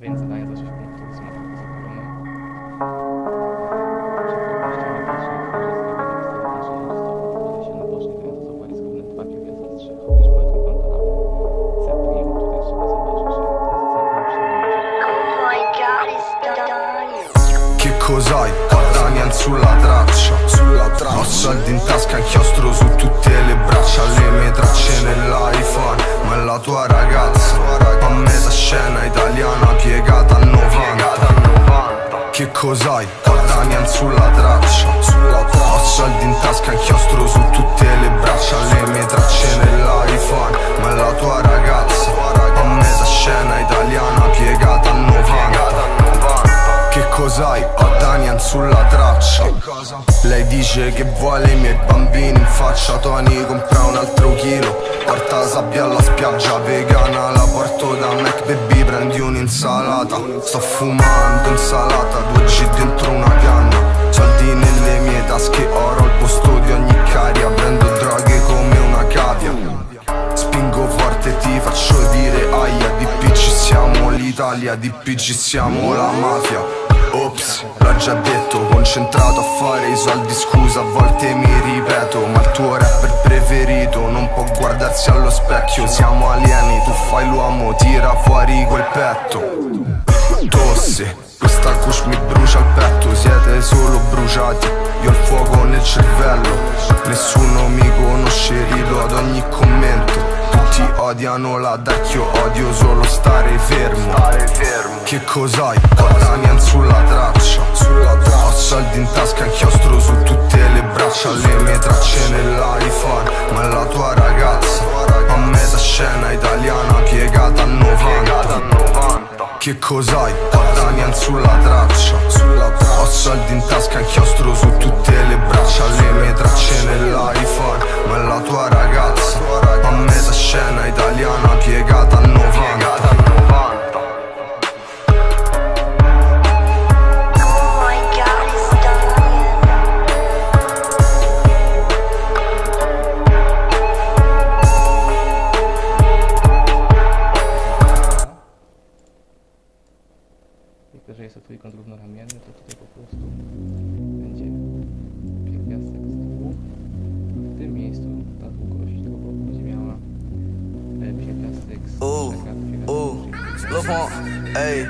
Więc zadanie za 6 punktów z. Che cos'hai? Guadagnan sulla traccia Sulla traccia Ho soldi in tasca, inchiostro su tutte le braccia Le mie tracce nell'iPhone Ma è la tua ragazza A metà scena italiana a 90 Che cos'hai? Guadagnan sulla traccia Sulla traccia Ho soldi in tasca, inchiostro su tutte le braccia Le mie tracce nell'iPhone Ma la tua ragazza A metà scena italiana piegata a 90 che cos'hai? Ho Daniel sulla traccia Lei dice che vuole i miei bambini in faccia Tony compra un altro chilo Porta sabbia alla spiaggia vegana La porto da Mac baby prendi un'insalata. Sto fumando insalata Due G dentro una canna. Soldi nelle mie tasche oro al posto di ogni caria. Prendo droghe come una cavia. Spingo forte ti faccio dire aia DP ci siamo l'Italia DP ci siamo la mafia Ops, l'ho già detto, concentrato a fare i soldi scusa A volte mi ripeto, ma il tuo rapper preferito Non può guardarsi allo specchio, siamo alieni Tu fai l'uomo, tira fuori quel petto. Tosse, questa kush mi brucia il petto Siete solo bruciati, io ho il fuoco nel cervello. Nessuno mi conosce, rido ad ogni commento. Tutti odiano la dark, io odio solo stare fermo. Che cos'hai? Ho Damian sulla cos'hai? Patanian sulla traccia, sulla traccia. Ho soldi in ayy,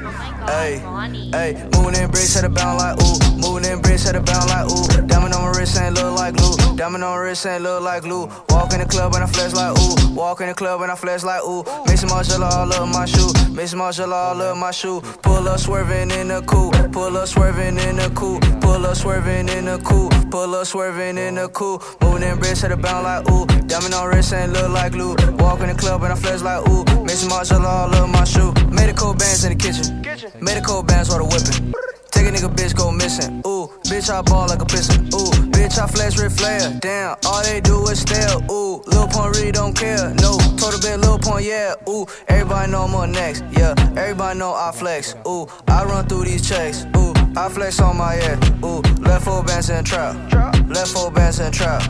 ayy, ayy, moving in bricks had a bound like ooh, moving in bricks had a bound like ooh, diamond on my wrist ain't look like glue, diamond on my wrist ain't look like glue, walk in the club and I flex like ooh, walk in the club and I flex like ooh, mix marshall all up my shoe, mix marshall all up my shoe, pull up swerving in the coupe, pull up swerving in the coupe, pull up swerving in the coupe, pull up swerving in the coupe, moving in bricks had a bound like ooh, diamond on wrist ain't look like glue, walk in the club and I flex like ooh, mix marshall all up my shoe, medical bands in the kitchen, medical bands while the whipping. Take a nigga bitch go missing. Ooh, bitch I ball like a piston. Ooh, bitch I flex red flare. Damn, all they do is stare. Ooh, Lil Pump really don't care. No, total bit Lil Pump, yeah. Ooh, everybody know I'm next. Yeah, everybody know I flex. Ooh, I run through these checks. Ooh, I flex on my head. Ooh, left foot bands in trap. Left foot bands in trap.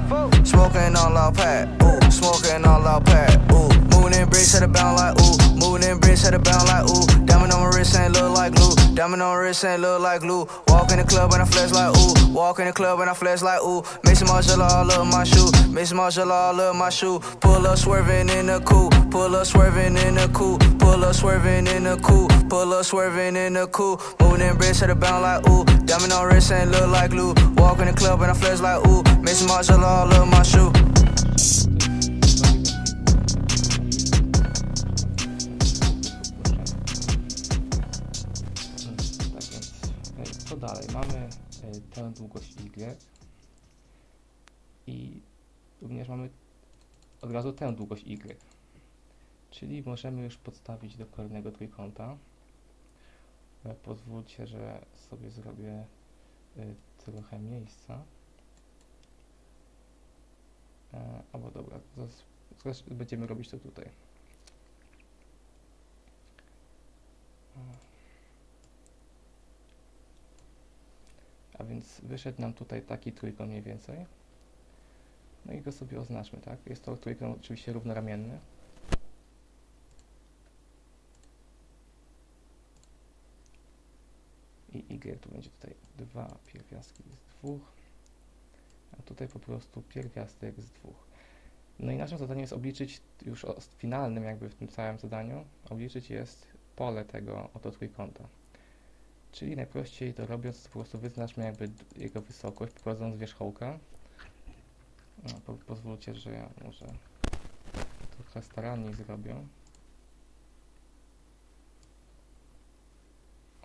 Smoking on out pack. Ooh, smoking on out pack. Ooh, moving in bricks at a bound like ooh. Moving in bricks at a bound like ooh. Diamond on my wrist ain't look like glue. Diamond on my wrist ain't look like glue. Walk in the club and I flex like ooh. Walk in the club and I flex like ooh. Mason Marshall all up my shoe. Mason Marshall all up my shoe. Pull up swerving in the coupe. Pull up swerving in the coupe. Pull up swerving in the coupe. Pull up swerving in the coupe. Moving in bricks at a bound like ooh. Diamond on wrist ain't look like glue. Walk in the club and I flex like ooh. Mason Marshall all up my shoe. Dalej? Mamy tę długość Y i również mamy od razu tę długość Y. Czyli możemy już podstawić do kolejnego trójkąta. E, Pozwólcie, że sobie zrobię e, trochę miejsca. E, Albo dobra, będziemy robić to tutaj. Więc wyszedł nam tutaj taki trójkąt mniej więcej. No i go sobie oznaczmy, tak? Jest to trójkąt oczywiście równoramienny. y to będzie tutaj 2 pierwiastki z 2, a tutaj po prostu pierwiastek z 2. No i naszym zadaniem jest obliczyć już finalnym jakby w tym całym zadaniu, obliczyć jest pole tego oto trójkąta. Czyli najprościej to robiąc, po prostu wyznaczmy jakby jego wysokość, prowadząc wierzchołka. No, po, pozwólcie, że ja może trochę staranniej zrobię.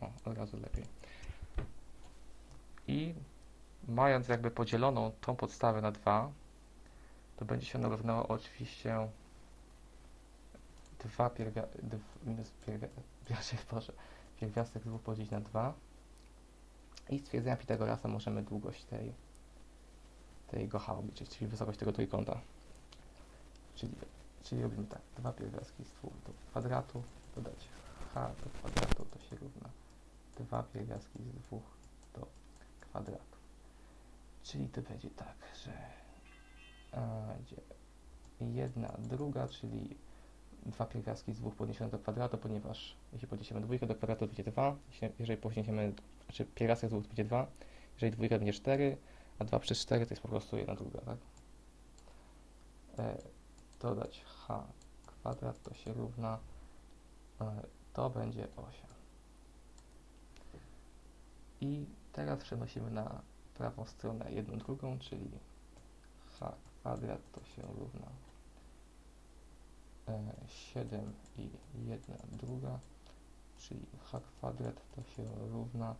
O, od razu lepiej. I mając jakby podzieloną tą podstawę na dwa, to będzie się ono równało oczywiście 2 pierwia... dw, minus pierwia... Proszę, Boże, pierwiastek z 2 podzielić na 2 i stwierdzenia Pitagorasa możemy długość tej tego h obliczyć, czyli wysokość tego trójkąta. Czyli, czyli robimy tak, 2 pierwiastki z 2 do kwadratu, dodać h do kwadratu to się równa 2 pierwiastki z 2 do kwadratu. Czyli to będzie tak, że a, będzie jedna druga, czyli dwa pierwiastki z dwóch podniesione do kwadratu, ponieważ jeśli podniesiemy dwójkę do kwadratu, to będzie 2, jeśli, jeżeli podniesiemy, znaczy pierwiastek z dwóch to będzie 2, jeżeli dwójka będzie 4, a 2 przez 4 to jest po prostu jedna druga, tak? E, dodać h kwadrat to się równa, e, to będzie 8. I teraz przenosimy na prawą stronę jedną drugą, czyli h kwadrat to się równa 7 i 1 druga, czyli h kwadrat to się równa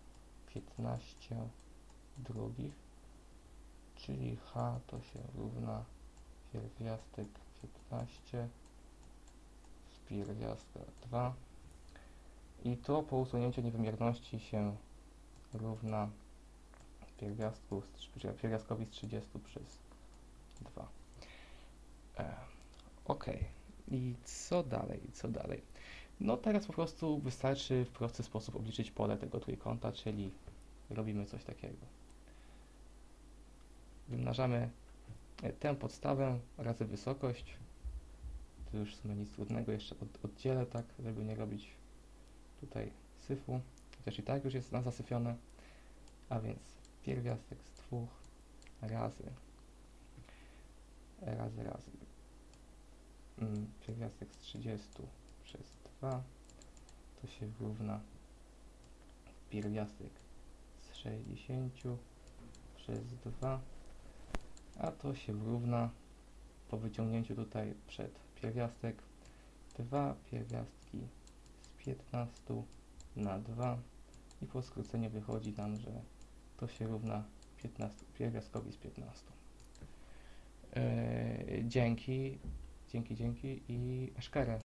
15 drugich, czyli h to się równa pierwiastek 15 z pierwiastka 2 i to po usunięciu niewymierności się równa pierwiastku, pierwiastkowi z 30 przez 2. E, ok. I co dalej? Co dalej? No teraz po prostu wystarczy w prosty sposób obliczyć pole tego trójkąta, czyli robimy coś takiego. Wymnażamy e, tę podstawę razy wysokość. To już w sumie nic trudnego, jeszcze od, oddzielę tak, żeby nie robić tutaj syfu, chociaż i tak już jest na zasyfione. A więc pierwiastek z dwóch razy razy razy pierwiastek z 30 przez 2 to się równa. Pierwiastek z 60 przez 2 a to się równa po wyciągnięciu tutaj przed pierwiastek. 2 pierwiastki z 15 na 2 i po skróceniu wychodzi nam, że to się równa 15, pierwiastkowi z 15. Yy, dzięki, dzięki, dzięki i eszkerę.